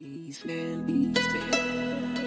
East End, East End.